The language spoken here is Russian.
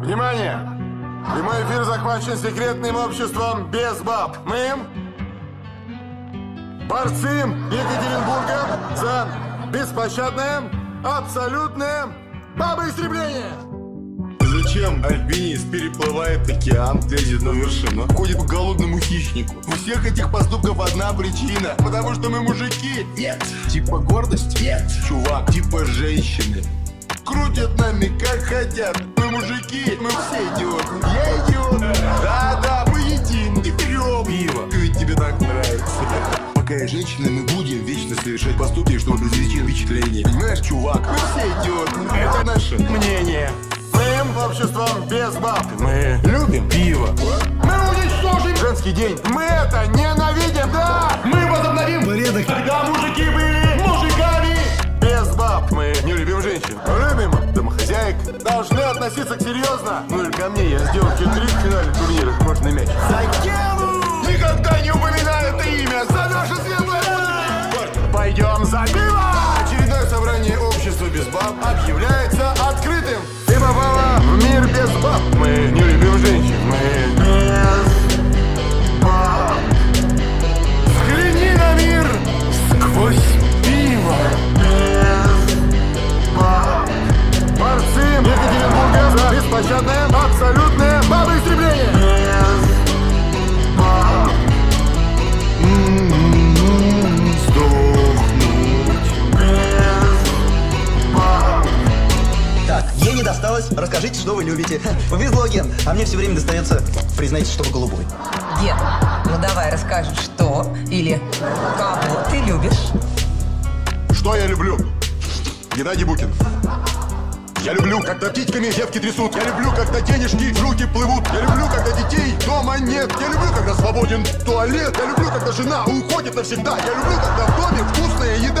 Внимание! Прямой эфир закончен секретным обществом без баб. Мы борцы Екатеринбурга за беспощадное, абсолютное бабоистребление! Зачем альпинист переплывает океан, лезет на вершину, ходит к голодному хищнику? У всех этих поступков одна причина, потому что мы мужики. Нет. Типа гордость? Нет. Чувак, типа женщины. Крутят нами как хотят. Мы мужики, мы все идиоты. Я идиот. Да-да, мы едим и берем пиво. Ведь тебе так нравится. Пока я женщина, мы будем вечно совершать поступки, чтобы произвести впечатление. Понимаешь, чувак? Мы все идиоты. Это наше мнение. Обществом без баб. Мы любим пиво. Мы уничтожим женский день. Мы это ненавидим, да! Мы возобновим Порядок. Когда мужики были мужиками без баб. Мы не любим женщин. Любим домохозяек. Должны относиться к серьезно. Ну или ко мне, я сделал хитрик в финале турнира. Можно мяч. Никогда не упоминай это имя за наше светлое будущее! Пойдем за пиво! Очередное собрание общества без баб объявляется сквозь пиво. Борцы Екатеринбурга за беспощадное, абсолютное бабоистребление. Так, ей не досталось. Расскажите, что вы любите. Повезло, Ген. А мне все время достается, признайте, что вы голубой. Ген, ну давай расскажешь, что или кого любишь. Что я люблю? Геннадий Букин. Я люблю, когда птичками девки трясут. Я люблю, когда денежки в руки плывут. Я люблю, когда детей дома нет. Я люблю, когда свободен туалет. Я люблю, когда жена уходит навсегда. Я люблю, когда в доме вкусная еда.